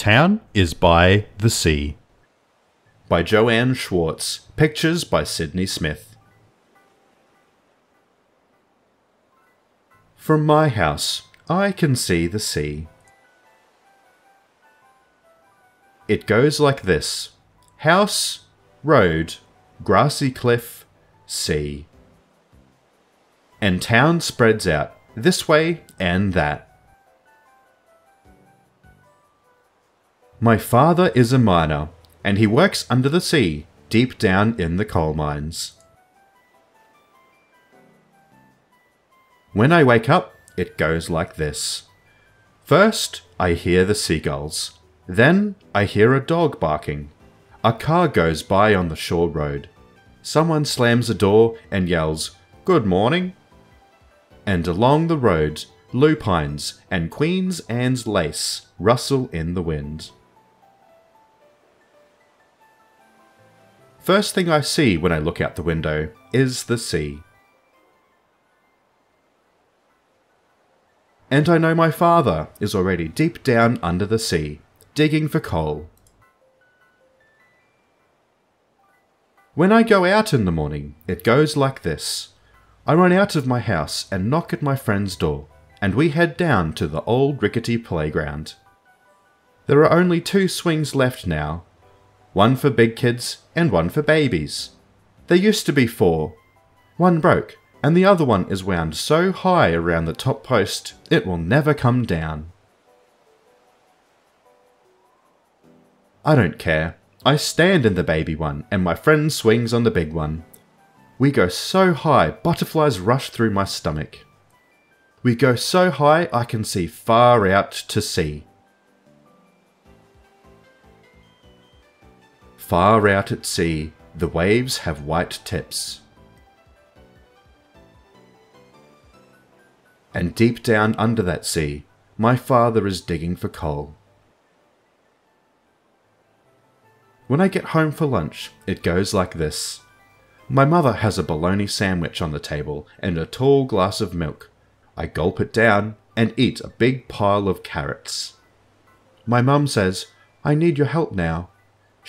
Town is by the Sea. By Joanne Schwartz. Pictures by Sydney Smith. From my house, I can see the sea. It goes like this House, road, grassy cliff, sea. And town spreads out this way and that. My father is a miner, and he works under the sea, deep down in the coal mines. When I wake up, it goes like this. First, I hear the seagulls. Then, I hear a dog barking. A car goes by on the shore road. Someone slams a door and yells, Good morning. And along the road, lupines and Queen's Anne's lace rustle in the wind. First thing I see when I look out the window is the sea. And I know my father is already deep down under the sea, digging for coal. When I go out in the morning, it goes like this. I run out of my house and knock at my friend's door, and we head down to the old rickety playground. There are only two swings left now, one for big kids and one for babies. There used to be four. One broke, and the other one is wound so high around the top post it will never come down. I don't care. I stand in the baby one, and my friend swings on the big one. We go so high, butterflies rush through my stomach. We go so high I can see far out to sea. Far out at sea, the waves have white tips. And deep down under that sea, my father is digging for coal. When I get home for lunch, it goes like this. My mother has a bologna sandwich on the table and a tall glass of milk. I gulp it down and eat a big pile of carrots. My mum says, I need your help now.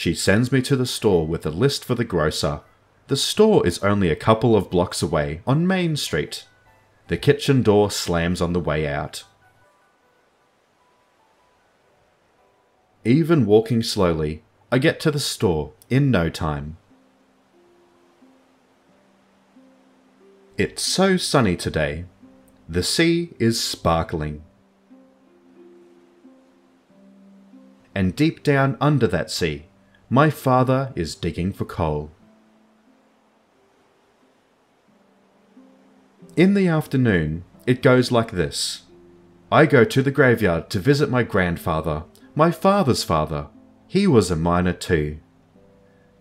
She sends me to the store with a list for the grocer. The store is only a couple of blocks away on Main Street. The kitchen door slams on the way out. Even walking slowly, I get to the store in no time. It's so sunny today. The sea is sparkling. And deep down under that sea, my father is digging for coal. In the afternoon, it goes like this. I go to the graveyard to visit my grandfather, my father's father. He was a miner too.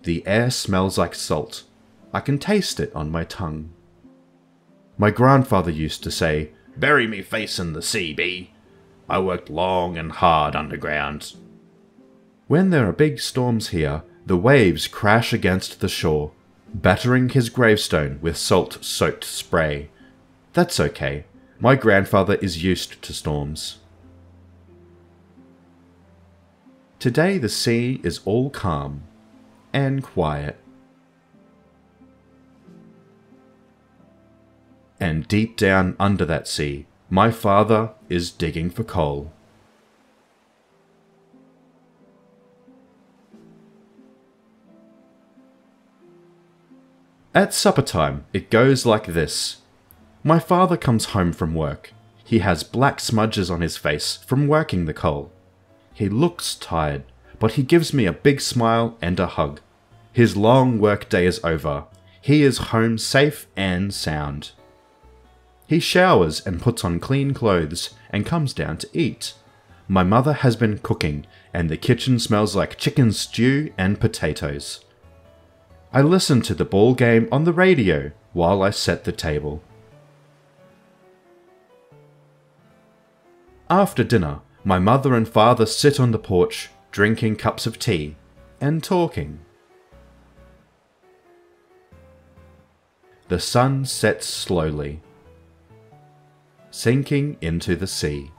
The air smells like salt. I can taste it on my tongue. My grandfather used to say, Bury me face in the sea. I worked long and hard underground. When there are big storms here, the waves crash against the shore, battering his gravestone with salt soaked spray. That's okay. My grandfather is used to storms. Today the sea is all calm and quiet. And deep down under that sea, my father is digging for coal. At supper time, it goes like this. My father comes home from work. He has black smudges on his face from working the coal. He looks tired, but he gives me a big smile and a hug. His long work day is over. He is home safe and sound. He showers and puts on clean clothes and comes down to eat. My mother has been cooking, and the kitchen smells like chicken stew and potatoes. I listened to the ball game on the radio while I set the table. After dinner, my mother and father sit on the porch drinking cups of tea and talking. The sun sets slowly, sinking into the sea.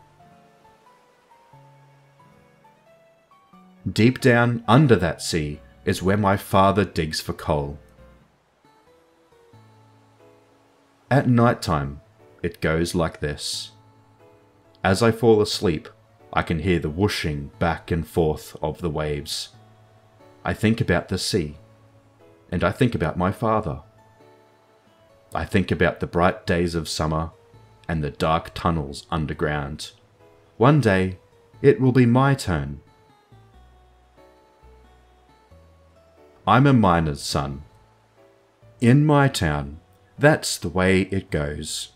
Deep down under that sea is where my father digs for coal. At night time, it goes like this. As I fall asleep, I can hear the whooshing back and forth of the waves. I think about the sea, and I think about my father. I think about the bright days of summer and the dark tunnels underground. One day, it will be my turn. I'm a miner's son. In my town, that's the way it goes.